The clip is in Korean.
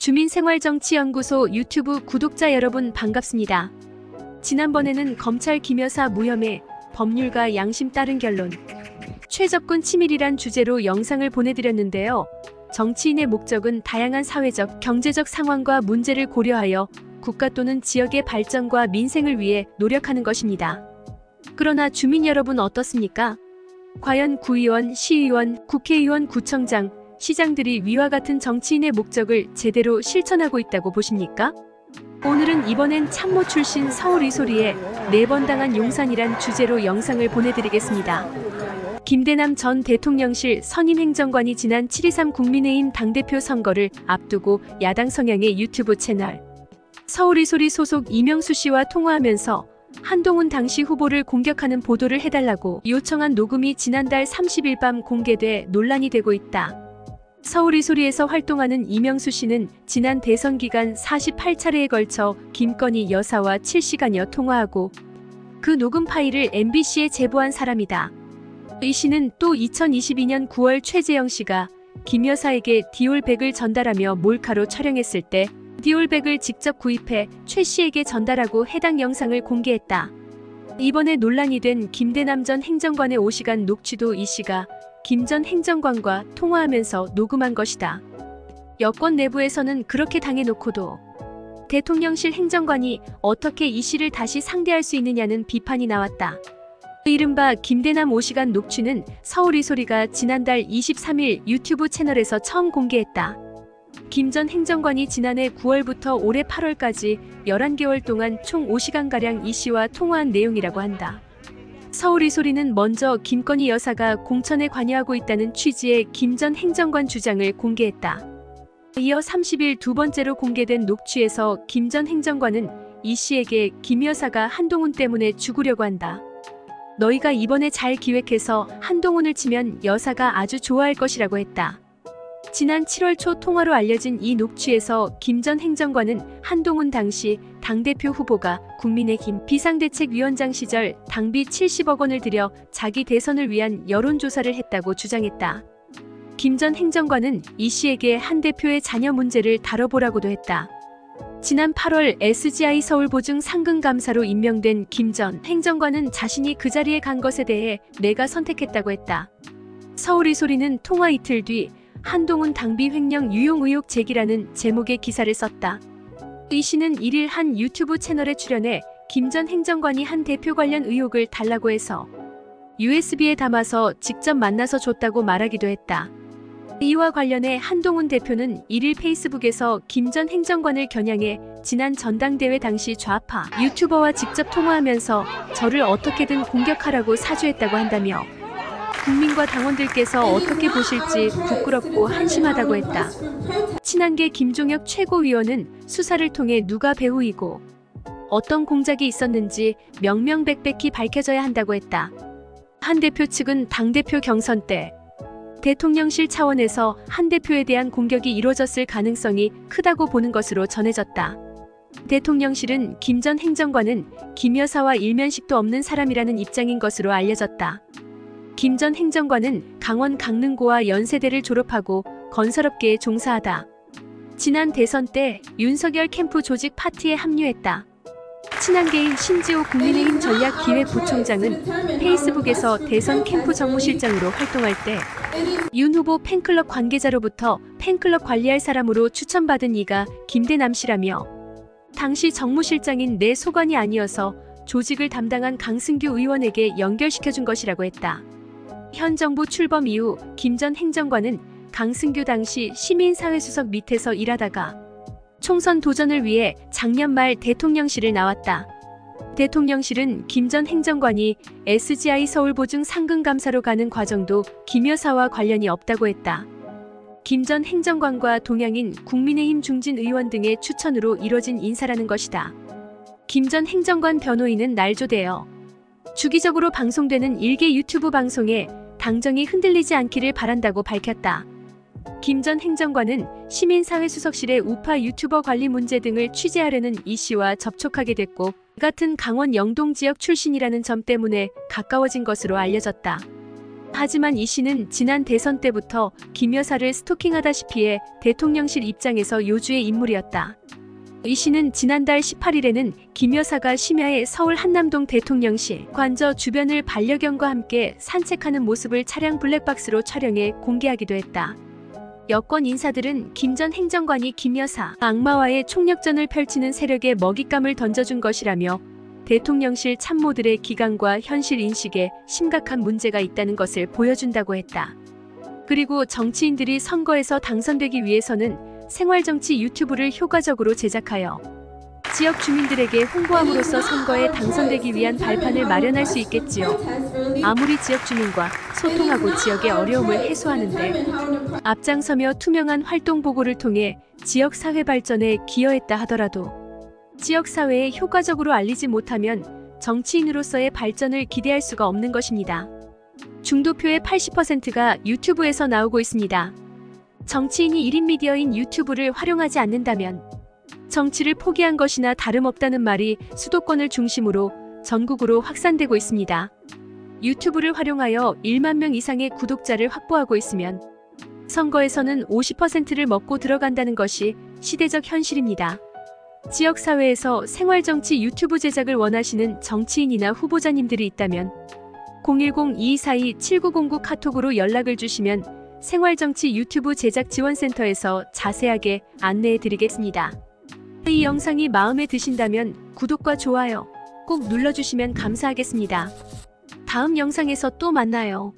주민생활정치연구소 유튜브 구독자 여러분 반갑습니다. 지난번에는 검찰 김여사 무혐의 법률가 양심 따른 결론 최접근 치밀이란 주제로 영상을 보내드렸는데요. 정치인의 목적은 다양한 사회적, 경제적 상황과 문제를 고려하여 국가 또는 지역의 발전과 민생을 위해 노력하는 것입니다. 그러나 주민 여러분 어떻습니까? 과연 구의원, 시의원, 국회의원, 구청장, 시장들이 위와 같은 정치인의 목적을 제대로 실천하고 있다고 보십니까? 오늘은 이번엔 참모 출신 서울 이소리에 네 번 당한 용산이란 주제로 영상을 보내드리겠습니다. 김대남 전 대통령실 선임 행정관이 지난 7.23 국민의힘 당대표 선거를 앞두고 야당 성향의 유튜브 채널 서울 이소리 소속 이명수 씨와 통화하면서 한동훈 당시 후보를 공격하는 보도를 해달라고 요청한 녹음이 지난달 30일 밤 공개돼 논란이 되고 있다. 서울 이 소리에서 활동하는 이명수 씨는 지난 대선 기간 48차례에 걸쳐 김건희 여사와 7시간여 통화하고 그 녹음 파일을 MBC에 제보한 사람이다. 이 씨는 또 2022년 9월 최재영 씨가 김 여사에게 디올백을 전달하며 몰카로 촬영했을 때 디올백을 직접 구입해 최 씨에게 전달하고 해당 영상을 공개했다. 이번에 논란이 된 김대남 전 행정관의 5시간 녹취도 이 씨가 김 전 행정관과 통화하면서 녹음한 것이다. 여권 내부에서는 그렇게 당해놓고도 대통령실 행정관이 어떻게 이 씨를 다시 상대할 수 있느냐는 비판이 나왔다. 이른바 김대남 5시간 녹취는 서울 이 소리가 지난달 23일 유튜브 채널에서 처음 공개했다. 김 전 행정관이 지난해 9월부터 올해 8월까지 11개월 동안 총 5시간가량 이 씨와 통화한 내용이라고 한다. 서울 이 소리는 먼저 김건희 여사가 공천에 관여하고 있다는 취지의 김 전 행정관 주장을 공개했다. 이어 30일 두 번째로 공개된 녹취에서 김 전 행정관은 이 씨에게 김 여사가 한동훈 때문에 죽으려고 한다. 너희가 이번에 잘 기획해서 한동훈을 치면 여사가 아주 좋아할 것이라고 했다. 지난 7월 초 통화로 알려진 이 녹취에서 김 전 행정관은 한동훈 당시 당대표 후보가 국민의힘 비상대책위원장 시절 당비 70억 원을 들여 자기 대선을 위한 여론조사를 했다고 주장했다. 김 전 행정관은 이 씨에게 한 대표의 자녀 문제를 다뤄보라고도 했다. 지난 8월 SGI 서울 보증 상근감사로 임명된 김 전 행정관은 자신이 그 자리에 간 것에 대해 내가 선택했다고 했다. 서울이 소리는 통화 이틀 뒤 한동훈 당비 횡령 유용 의혹 제기라는 제목의 기사를 썼다. 이 씨는 1일 한 유튜브 채널에 출연해 김 전 행정관이 한 대표 관련 의혹을 달라고 해서 USB에 담아서 직접 만나서 줬다고 말하기도 했다. 이와 관련해 한동훈 대표는 1일 페이스북에서 김 전 행정관을 겨냥해 지난 전당대회 당시 좌파 유튜버와 직접 통화하면서 저를 어떻게든 공격하라고 사주했다고 한다며 국민과 당원들께서 어떻게 보실지 부끄럽고 한심하다고 했다. 친한계 김종혁 최고위원은 수사를 통해 누가 배후이고 어떤 공작이 있었는지 명명백백히 밝혀져야 한다고 했다. 한 대표 측은 당대표 경선 때 대통령실 차원에서 한 대표에 대한 공격이 이루어졌을 가능성이 크다고 보는 것으로 전해졌다. 대통령실은 김 전 행정관은 김 여사와 일면식도 없는 사람이라는 입장인 것으로 알려졌다. 김 전 행정관은 강원 강릉고와 연세대를 졸업하고 건설업계에 종사하다. 지난 대선 때 윤석열 캠프 조직 파티에 합류했다. 친한계인 신지호 국민의힘 전략기획부총장은 페이스북에서 대선 캠프 정무실장으로 활동할 때 윤 후보 팬클럽 관계자로부터 팬클럽 관리할 사람으로 추천받은 이가 김대남 씨라며 당시 정무실장인 내 소관이 아니어서 조직을 담당한 강승규 의원에게 연결시켜준 것이라고 했다. 현 정부 출범 이후 김 전 행정관은 강승규 당시 시민사회수석 밑에서 일하다가 총선 도전을 위해 작년 말 대통령실을 나왔다. 대통령실은 김 전 행정관이 SGI 서울 보증 상근감사로 가는 과정도 김 여사와 관련이 없다고 했다. 김 전 행정관과 동양인 국민의힘 중진 의원 등의 추천으로 이뤄진 인사라는 것이다. 김 전 행정관 변호인은 날조되어 주기적으로 방송되는 일개 유튜브 방송에 당정이 흔들리지 않기를 바란다고 밝혔다. 김 전 행정관은 시민사회수석실의 우파 유튜버 관리 문제 등을 취재하려는 이 씨와 접촉하게 됐고 같은 강원 영동 지역 출신이라는 점 때문에 가까워진 것으로 알려졌다. 하지만 이 씨는 지난 대선 때부터 김 여사를 스토킹하다시피 해 대통령실 입장에서 요주의 인물이었다. 이 씨는 지난달 18일에는 김 여사가 심야에 서울 한남동 대통령실 관저 주변을 반려견과 함께 산책하는 모습을 차량 블랙박스로 촬영해 공개하기도 했다. 여권 인사들은 김 전 행정관이 김 여사 악마와의 총력전을 펼치는 세력에 먹잇감을 던져준 것이라며 대통령실 참모들의 기강과 현실 인식에 심각한 문제가 있다는 것을 보여준다고 했다. 그리고 정치인들이 선거에서 당선되기 위해서는 생활정치 유튜브를 효과적으로 제작하여 지역 주민들에게 홍보함으로써 선거에 당선되기 위한 발판을 마련할 수 있겠지요. 아무리 지역 주민과 소통하고 지역의 어려움을 해소하는데 앞장서며 투명한 활동 보고를 통해 지역 사회 발전에 기여했다 하더라도 지역 사회에 효과적으로 알리지 못하면 정치인으로서의 발전을 기대할 수가 없는 것입니다. 중도표의 80%가 유튜브에서 나오고 있습니다. 정치인이 1인 미디어인 유튜브를 활용하지 않는다면 정치를 포기한 것이나 다름없다는 말이 수도권을 중심으로 전국으로 확산되고 있습니다. 유튜브를 활용하여 1만 명 이상의 구독자를 확보하고 있으면 선거에서는 50%를 먹고 들어간다는 것이 시대적 현실입니다. 지역사회에서 생활정치 유튜브 제작을 원하시는 정치인이나 후보자님들이 있다면 010-2242-7909 카톡으로 연락을 주시면 생활정치 유튜브 제작 지원센터에서 자세하게 안내해 드리겠습니다. 이 영상이 마음에 드신다면 구독과 좋아요 꼭 눌러주시면 감사하겠습니다. 다음 영상에서 또 만나요.